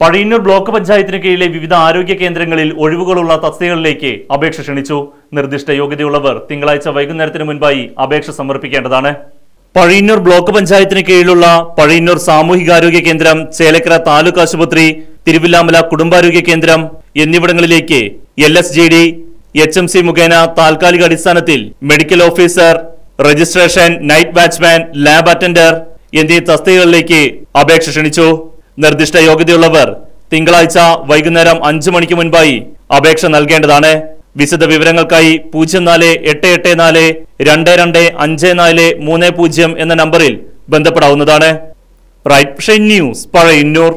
Pazhayannur block പഞ്ചായത്തിന് കീഴിലെ വിവിധ ആരോഗ്യ കേന്ദ്രങ്ങളിൽ ഒഴിവുകളുള്ള തസ്തികകളിലേക്ക് അപേക്ഷ ക്ഷണിച്ചു. നിർദ്ദിഷ്ട യോഗ്യതയുള്ളവർ തിങ്കളാഴ്ച വൈകുന്നേരത്തിന് മുൻപായി അപേക്ഷ സമർപ്പിക്കേണ്ടതാണ്. പഴയന്നൂർ ബ്ലോക്ക് പഞ്ചായത്തിന് കീഴിലുള്ള പഴയന്നൂർ സാമൂഹികാരോഗ്യ കേന്ദ്രം ചേലക്കര താലൂക്ക് ആശുപത്രി തിരുവില്ലാമല കുടുംബാരോഗ്യ കേന്ദ്രം എന്നിവിടങ്ങളിലേക്ക് L S G D H M C മുഖേന താൽക്കാലിക അടിസ്ഥാനത്തിൽ medical officer registration night watchman lab attender എന്നീ തസ്തികകളിലേക്ക് അപേക്ഷ ക്ഷണിച്ചു. നിർദ്ദിഷ്ട യോഗ്യതയുള്ളവർ തിങ്കളാഴ്ച വൈകുന്നേരം അഞ്ചു മണിക്ക് മുൻപായി അപേക്ഷ നൽകേണ്ടതാണ്. വിശദ വിവരങ്ങൾക്കായി പൂജ്യം നാല് എട്ട് എട്ട് നാല് രണ്ട് രണ്ട് അഞ്ച് നാല് മൂന്ന് പൂജ്യം എന്ന നമ്പറിൽ ബന്ധപ്പെടാവുന്നതാണ്. Right news Pazhayannur.